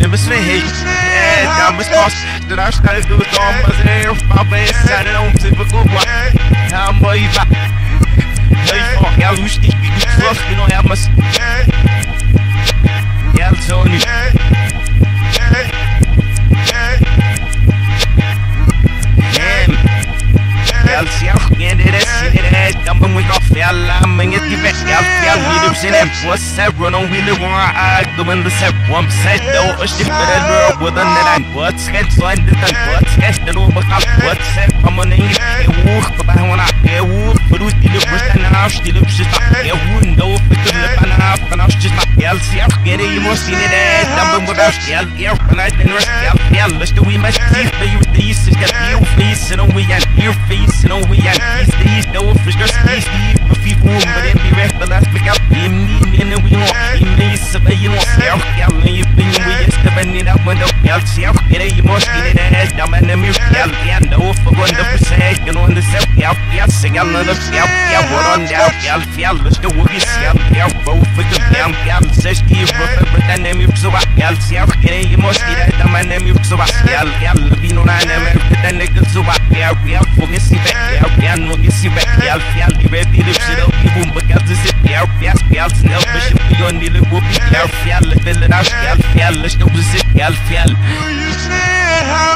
tis jeg op med sved Ja, der med spos Det der skal du dom Og så er jeg bare bag Sat det om til på god Her må I være Høj for Jeg er lustig Vi þessi, ég er þessi Dama mjög á fjalla, menn ég tíf ekki á fjall Við erum sinni, og serrun og við erum að agdum the serrun Om sett og skifter en rör Búðan er en gott skett, så en dittan gott skett En over all gott sett, kommer en ingen Úr, på bara hona, ég úr För út í lufust, en af, stil upp sista Ég úr, ndó, fyrir löpan af Kan af, sista, fjall, sjálf, ég er í múr Sinni det, dama mjög á fjall Ég er fann að den röst, fjall, fjall Löstu í mest tíf, við júst í ísis Ég er í físin og við er í físin og við er í stíð No, for sure, stíð, stíð For fí fúm, but then be rest, but let's pick up Ég mý, minni, við nú Ég mý, sabba, ég nú Sjálf, fjall, ég bing, við er stefan í það Mönda, fjall, sjálf, ég er í múr Skinni det, dama, nemmi, fjall Ég no, for gunda, for seg You know, in the self, fjall, fjall Sig another fjall, fjall What on down, fjall, fjall Löstu og við sjálf, fjall Bó, fyrir fjall, fjall Sess, ég, for but then nemmi, så var fjall Sjálf, ég er í múr Skinni det, dama, nemmi, så var fjall Fjall, vi nú næ, nemmi, then nigga, så var fjall Fjall, for mig, si jeg si vekk, fjall, fjall Jeg vet, i det, shit, up, i bom, Bakal, det sitt, fjall, fjall, fjall Snell, for shit, vi gjør, nille, whoop, fjall, fjall Ville, der, fjall, fjall Løstu, det sitt, fjall, fjall You say I'm